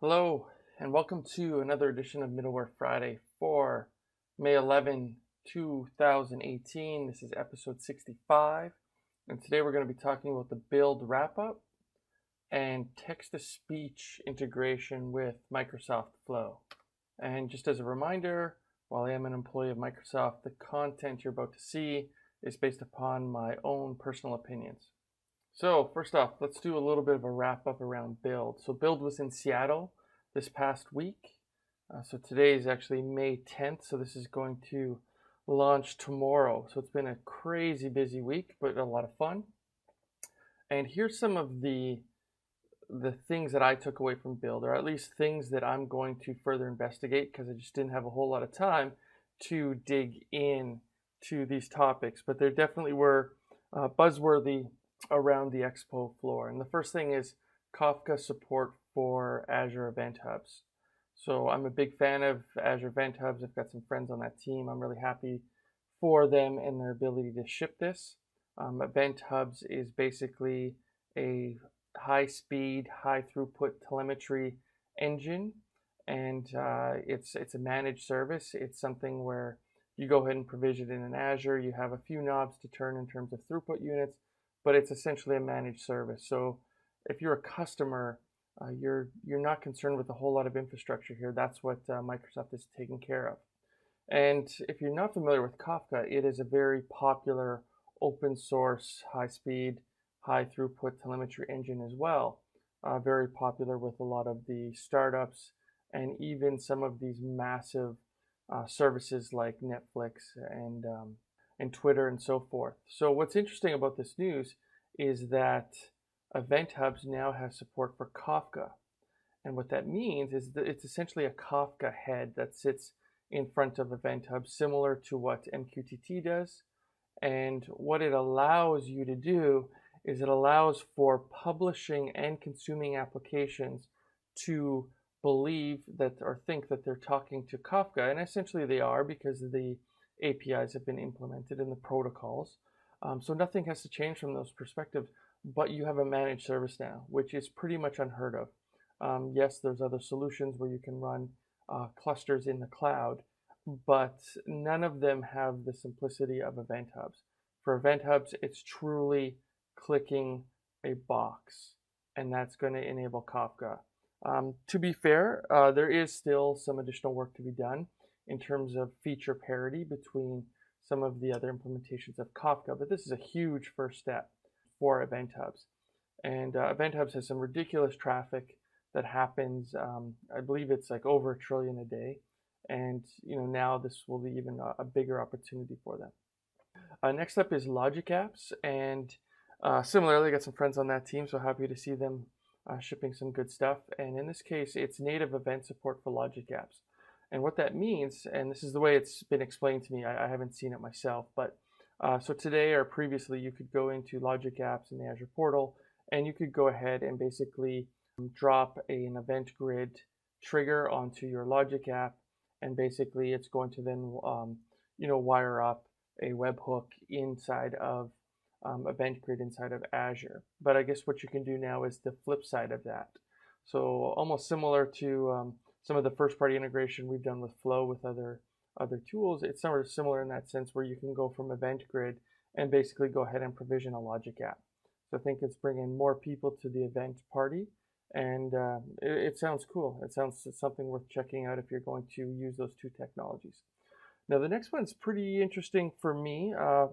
Hello, and welcome to another edition of Middleware Friday for May 11, 2018. This is episode 65, and today we're going to be talking about the build wrap up and text to speech integration with Microsoft Flow. And just as a reminder, while I am an employee of Microsoft, the content you're about to see is based upon my own personal opinions. So, first off, let's do a little bit of a wrap up around Build. So, Build was in Seattle this past week. Uh, so, today is actually May 10th. So, this is going to launch tomorrow. So, it's been a crazy busy week, but a lot of fun. And here's some of the the things that I took away from Build, or at least things that I'm going to further investigate because I just didn't have a whole lot of time to dig in to these topics. But there definitely were uh, buzzworthy around the expo floor. And the first thing is Kafka support for Azure Event Hubs. So I'm a big fan of Azure Event Hubs. I've got some friends on that team. I'm really happy for them and their ability to ship this. Um, Event Hubs is basically a high speed, high throughput telemetry engine, and uh, it's it's a managed service. It's something where you go ahead and provision it in Azure. You have a few knobs to turn in terms of throughput units, but it's essentially a managed service. So if you're a customer, uh, you're you're not concerned with a whole lot of infrastructure here. That's what uh, Microsoft is taking care of. And if you're not familiar with Kafka, it is a very popular open source, high speed high throughput telemetry engine as well. Uh, very popular with a lot of the startups and even some of these massive uh, services like Netflix and um, and Twitter and so forth. So what's interesting about this news is that Event Hubs now has support for Kafka, and what that means is that it's essentially a Kafka head that sits in front of Event Hub, similar to what MQTT does. And what it allows you to do is it allows for publishing and consuming applications to believe that or think that they're talking to Kafka, and essentially they are because the APIs have been implemented in the protocols. Um, so nothing has to change from those perspectives, but you have a managed service now, which is pretty much unheard of. Um, yes, there's other solutions where you can run uh, clusters in the cloud, but none of them have the simplicity of Event Hubs. For Event Hubs, it's truly clicking a box, and that's going to enable Kafka. Um, to be fair, uh, there is still some additional work to be done in terms of feature parity between some of the other implementations of Kafka, but this is a huge first step for Event Hubs. And uh, Event Hubs has some ridiculous traffic that happens. Um, I believe it's like over a trillion a day, and you know now this will be even a, a bigger opportunity for them. Uh, next up is Logic Apps, and uh, similarly, I got some friends on that team, so happy to see them uh, shipping some good stuff. And in this case, it's native event support for Logic apps. And what that means, and this is the way it's been explained to me, I, I haven't seen it myself, but uh, so today or previously, you could go into Logic apps in the Azure portal, and you could go ahead and basically drop a, an event grid trigger onto your Logic app, and basically it's going to then um, you know wire up a webhook inside of um, Event Grid inside of Azure. But I guess what you can do now is the flip side of that. So almost similar to um, some of the first-party integration we've done with Flow with other other tools, it's sort of similar in that sense where you can go from Event Grid and basically go ahead and provision a Logic app. So I think it's bringing more people to the event party, and uh, it, it sounds cool. It sounds something worth checking out if you're going to use those two technologies. Now the next one's pretty interesting for me. Uh,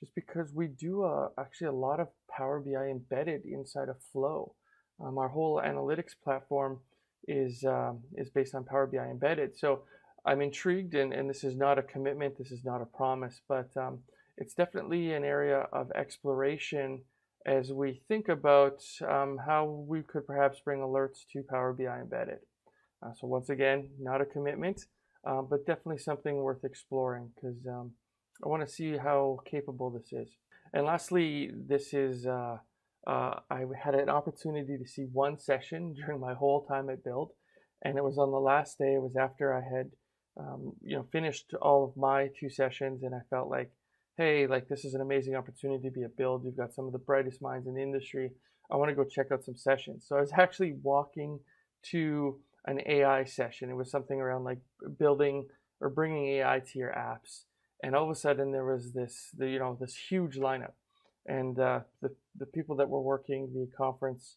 just because we do uh, actually a lot of Power BI embedded inside of Flow. Um, our whole analytics platform is um, is based on Power BI embedded. So I'm intrigued, and, and this is not a commitment, this is not a promise, but um, it's definitely an area of exploration as we think about um, how we could perhaps bring alerts to Power BI embedded. Uh, so once again, not a commitment, uh, but definitely something worth exploring because um, I want to see how capable this is. And lastly, this is, uh, uh, I had an opportunity to see one session during my whole time at Build, and it was on the last day. It was after I had um, you know, finished all of my two sessions, and I felt like, hey, like this is an amazing opportunity to be at build. You've got some of the brightest minds in the industry. I want to go check out some sessions. So I was actually walking to an AI session. It was something around like building or bringing AI to your apps. And all of a sudden, there was this, the, you know, this huge lineup, and uh, the the people that were working the conference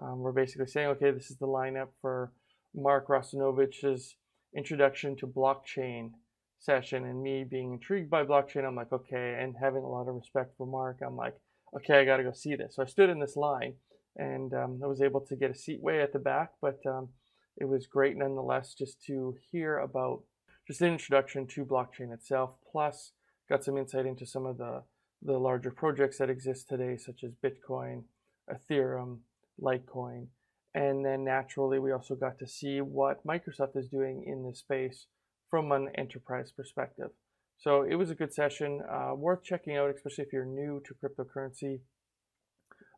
um, were basically saying, okay, this is the lineup for Mark Russinovich's introduction to blockchain session, and me being intrigued by blockchain, I'm like, okay, and having a lot of respect for Mark, I'm like, okay, I got to go see this. So I stood in this line, and um, I was able to get a seat way at the back, but um, it was great nonetheless just to hear about just an introduction to blockchain itself, plus got some insight into some of the, the larger projects that exist today, such as Bitcoin, Ethereum, Litecoin. And then naturally, we also got to see what Microsoft is doing in this space from an enterprise perspective. So it was a good session, uh, worth checking out, especially if you're new to cryptocurrency.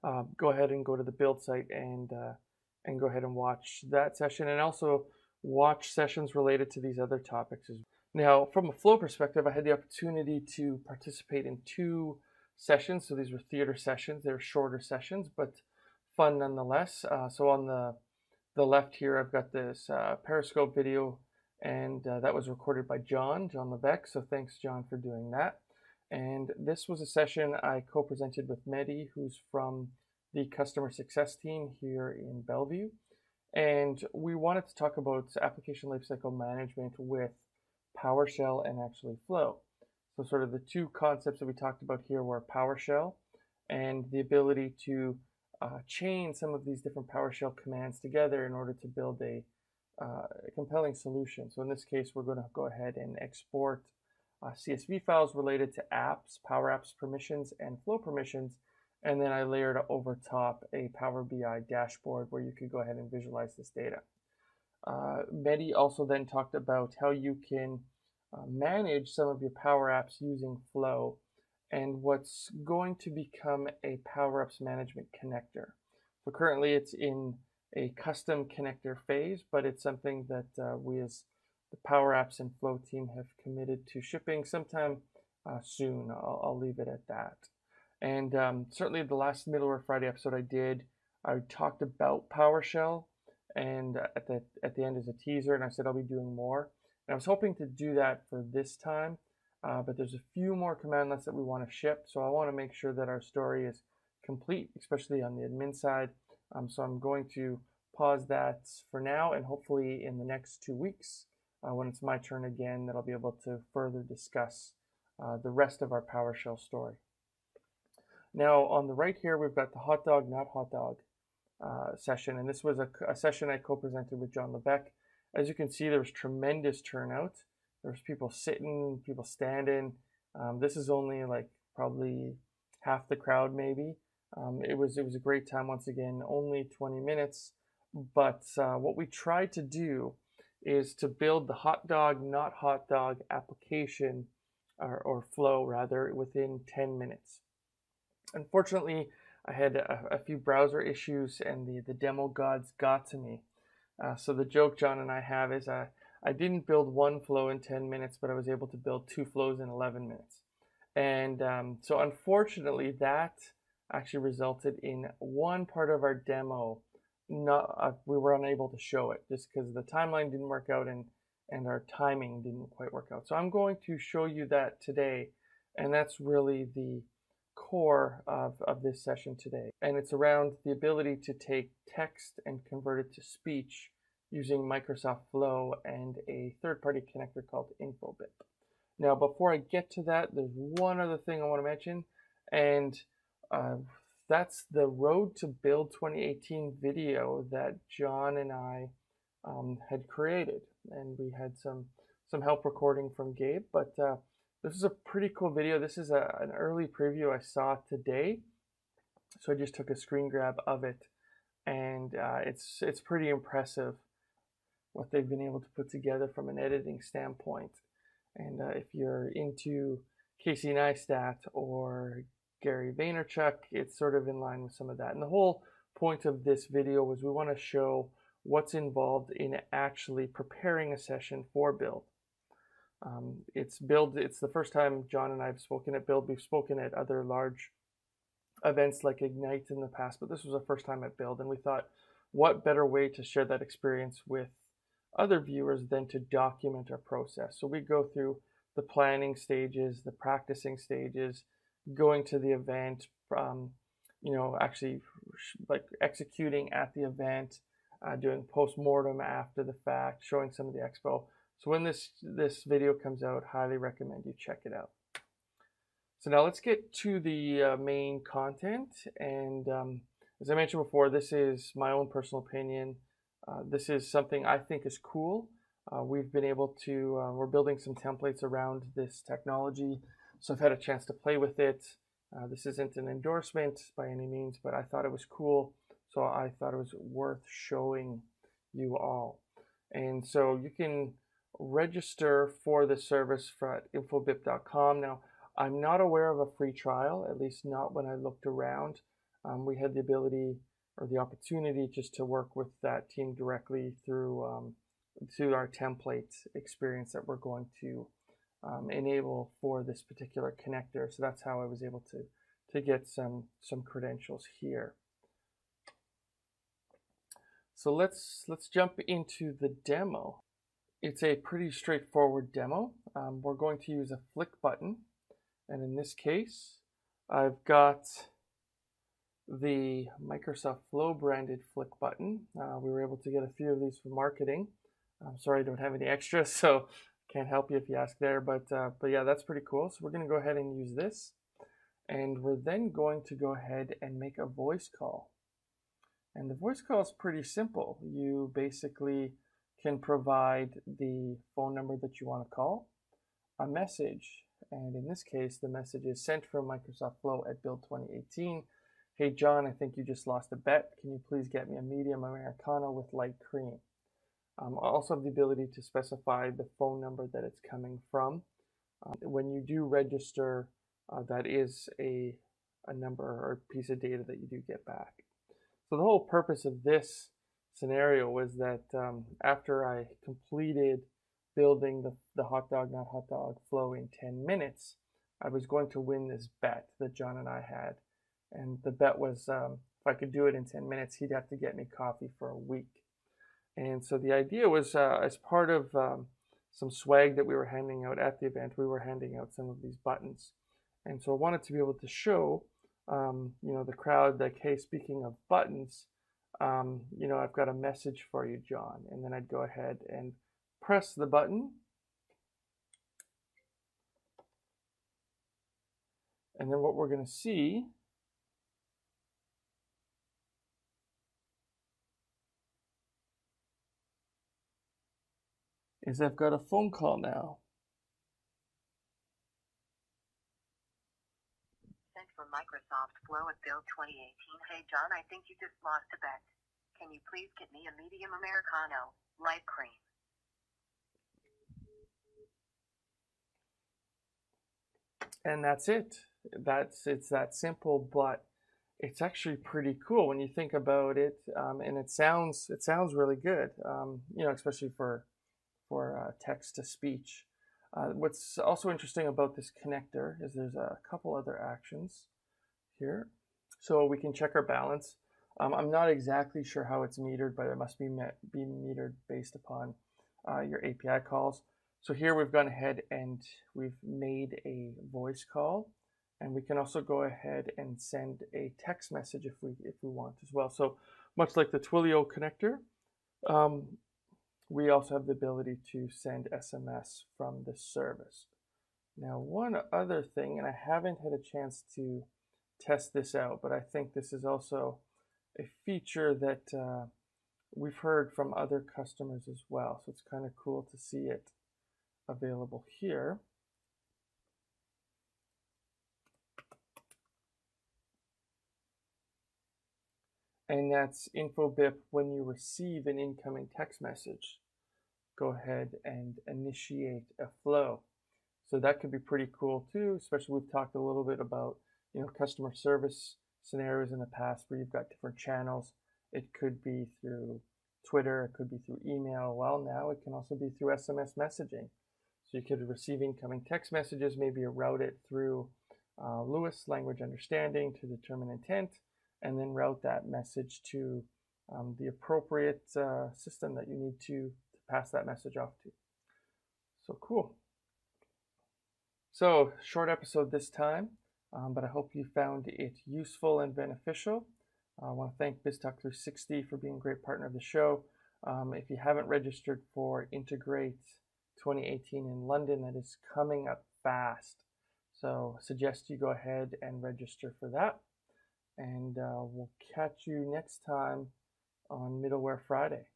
Uh, go ahead and go to the build site and uh, and go ahead and watch that session, and also watch sessions related to these other topics. Now, from a flow perspective, I had the opportunity to participate in two sessions. So these were theater sessions. They were shorter sessions, but fun nonetheless. Uh, so on the the left here, I've got this uh, Periscope video, and uh, that was recorded by John, John Levesque. So thanks, John, for doing that. And this was a session I co-presented with Mehdi, who's from the customer success team here in Bellevue. And we wanted to talk about application lifecycle management with PowerShell and actually Flow. So, sort of the two concepts that we talked about here were PowerShell and the ability to uh, chain some of these different PowerShell commands together in order to build a, uh, compelling solution. So, in this case, we're going to go ahead and export uh, CSV files related to apps, Power Apps permissions, and Flow permissions and then I layered over top a Power BI dashboard where you could go ahead and visualize this data. Uh, also then talked about how you can uh, manage some of your Power Apps using Flow and what's going to become a Power Apps management connector. So currently it's in a custom connector phase, but it's something that uh, we as the Power Apps and Flow team have committed to shipping sometime uh, soon. I'll, I'll leave it at that. And um, certainly the last Middleware Friday episode I did, I talked about PowerShell and at the at the end as a teaser, and I said I'll be doing more. And I was hoping to do that for this time, uh, but there's a few more commandlets that we want to ship, so I want to make sure that our story is complete, especially on the admin side. Um, so I'm going to pause that for now, and hopefully in the next two weeks, uh, when it's my turn again, that I'll be able to further discuss uh, the rest of our PowerShell story. Now on the right here, we've got the hot dog, not hot dog uh, session. And this was a, a session I co-presented with John Levesque. As you can see, there was tremendous turnout. There was people sitting, people standing. Um, this is only like probably half the crowd, maybe. Um, it was it was a great time once again. Only 20 minutes, but uh, what we tried to do is to build the hot dog, not hot dog application or, or flow rather within 10 minutes. Unfortunately, I had a, a, few browser issues and the, the demo gods got to me. Uh, so the joke John and I have is uh, I didn't build one flow in 10 minutes, but I was able to build two flows in 11 minutes. And um, so unfortunately, that actually resulted in one part of our demo. Not, uh, we were unable to show it just because the timeline didn't work out and, and our timing didn't quite work out. So I'm going to show you that today. And that's really the core of, of this session today. And it's around the ability to take text and convert it to speech using Microsoft Flow and a third-party connector called Infobip. Now, before I get to that, there's one other thing I want to mention, and uh, that's the Road to Build 2018 video that John and I um, had created. And we had some, some help recording from Gabe, but uh, this is a pretty cool video. This is a, an early preview I saw today. So I just took a screen grab of it and uh, it's, it's pretty impressive what they've been able to put together from an editing standpoint. And uh, if you're into Casey Neistat or Gary Vaynerchuk, it's sort of in line with some of that. And the whole point of this video was we want to show what's involved in actually preparing a session for build. Um, it's Build. It's the first time John and I have spoken at Build. We've spoken at other large events like Ignite in the past, but this was the first time at Build, and we thought, what better way to share that experience with other viewers than to document our process? So we go through the planning stages, the practicing stages, going to the event, um, you know, actually like executing at the event, uh, doing post mortem after the fact, showing some of the expo. So when this this video comes out, highly recommend you check it out. So now let's get to the uh, main content. And um, as I mentioned before, this is my own personal opinion. Uh, this is something I think is cool. Uh, we've been able to, uh, we're building some templates around this technology. So I've had a chance to play with it. Uh, this isn't an endorsement by any means, but I thought it was cool. So I thought it was worth showing you all. And so you can register for the service at infobip.com. Now, I'm not aware of a free trial, at least not when I looked around. Um, we had the ability or the opportunity just to work with that team directly through um, to our template experience that we're going to um, enable for this particular connector. So that's how I was able to to get some some credentials here. So let's let's jump into the demo. It's a pretty straightforward demo. Um, we're going to use a Flic button, and in this case, I've got the Microsoft Flow branded Flic button. Uh, we were able to get a few of these for marketing. I'm sorry I don't have any extras, so can't help you if you ask there. But uh, but yeah, that's pretty cool. So we're going to go ahead and use this, and we're then going to go ahead and make a voice call. And the voice call is pretty simple. You basically can provide the phone number that you want to call, a message, and in this case, the message is sent from Microsoft Flow at Build 2018. Hey John, I think you just lost a bet. Can you please get me a medium Americano with light cream? Um, I also have the ability to specify the phone number that it's coming from. Um, when you do register, uh, that is a, a number or piece of data that you do get back. So the whole purpose of this scenario was that um, after I completed building the, the hot dog, not hot dog flow in 10 minutes, I was going to win this bet that John and I had. And the bet was um, if I could do it in 10 minutes, he'd have to get me coffee for a week. And so the idea was uh, as part of um, some swag that we were handing out at the event, we were handing out some of these buttons. And so I wanted to be able to show, um, you know, the crowd like, hey, speaking of buttons, um, you know, I've got a message for you, John. And then I'd go ahead and press the button. And then what we're going to see is I've got a phone call now. Sent from Microsoft Flow at Build 2018. Hey John, I think you just lost a bet. Can you please get me a medium Americano, light cream? And that's it. That's it's that simple, but it's actually pretty cool when you think about it. Um, and it sounds it sounds really good. Um, you know, especially for for uh, text to speech. Uh, what's also interesting about this connector is there's a couple other actions here. So we can check our balance. Um, I'm not exactly sure how it's metered, but it must be, met, be metered based upon uh, your API calls. So here we've gone ahead and we've made a voice call and we can also go ahead and send a text message if we if we want as well. So much like the Twilio connector, um, we also have the ability to send SMS from the service. Now, one other thing, and I haven't had a chance to test this out, but I think this is also a feature that uh, we've heard from other customers as well. So it's kind of cool to see it available here. And that's InfoBip when you receive an incoming text message go ahead and initiate a flow. So that could be pretty cool too, especially we've talked a little bit about, you know, customer service scenarios in the past where you've got different channels. It could be through Twitter, it could be through email. Well, now it can also be through SMS messaging. So you could receive incoming text messages, maybe route it through uh, LUIS language understanding to determine intent, and then route that message to um, the appropriate uh, system that you need to, to pass that message off to. So cool. So short episode this time, um, but I hope you found it useful and beneficial. Uh, I want to thank BizTalk 360 for being a great partner of the show. Um, if you haven't registered for Integrate 2018 in London, that is coming up fast. So suggest you go ahead and register for that. And uh, we'll catch you next time on Middleware Friday.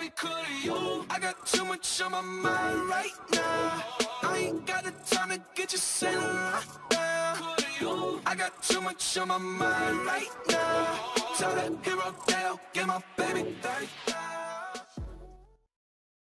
Baby, could you? I got too much on my mind right now. I ain't got the time to get you sailing right now. I got too much on my mind right now. Tell that hero that I'll get my baby 30